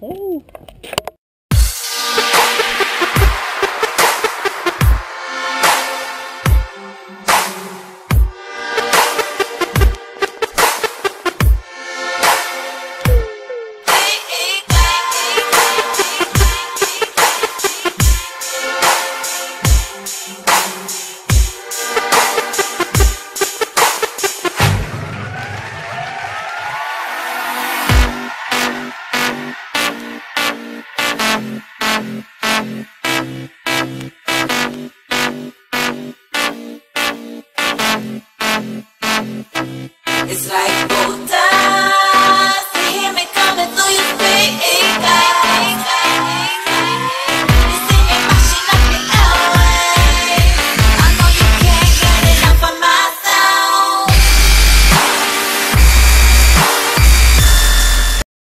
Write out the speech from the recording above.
Woo! It's like gold time.